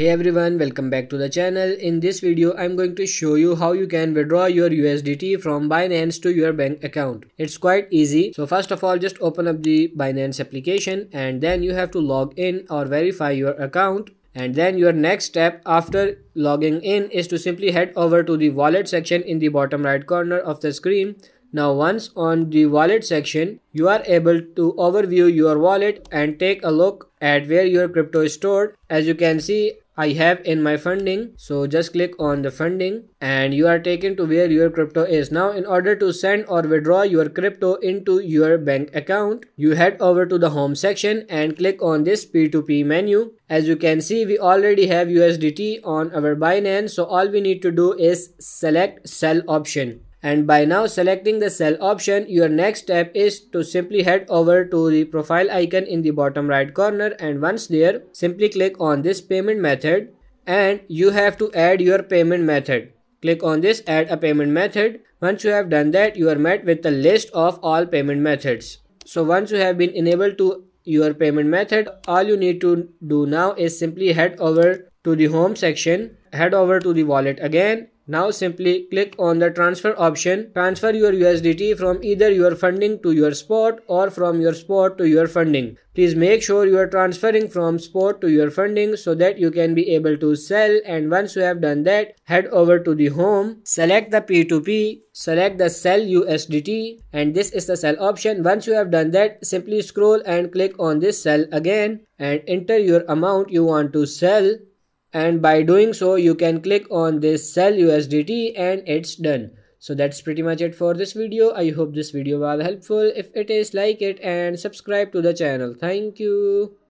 Hey everyone, welcome back to the channel. In this video, I'm going to show you how you can withdraw your USDT from Binance to your bank account. It's quite easy. So first of all, just open up the Binance application and then you have to log in or verify your account. And then your next step after logging in is to simply head over to the wallet section in the bottom right corner of the screen. Now once on the wallet section, you are able to overview your wallet and take a look at where your crypto is stored. As you can see, I have in my funding. So just click on the funding and you are taken to where your crypto is. Now in order to send or withdraw your crypto into your bank account, you head over to the home section and click on this P2P menu. As you can see, we already have USDT on our Binance. So all we need to do is select sell option and by now selecting the sell option your next step is to simply head over to the profile icon in the bottom right corner. And once there simply click on this payment method. And you have to add your payment method. Click on this add a payment method. Once you have done that you are met with a list of all payment methods. So once you have been enabled to your payment method all you need to do now is simply head over to the home section head over to the wallet again now simply click on the transfer option. Transfer your USDT from either your funding to your spot or from your spot to your funding. Please make sure you are transferring from spot to your funding so that you can be able to sell and once you have done that, head over to the home, select the P2P, select the sell USDT and this is the sell option. Once you have done that, simply scroll and click on this sell again and enter your amount you want to sell and by doing so you can click on this sell USDT and it's done. So that's pretty much it for this video. I hope this video was helpful. If it is like it and subscribe to the channel. Thank you.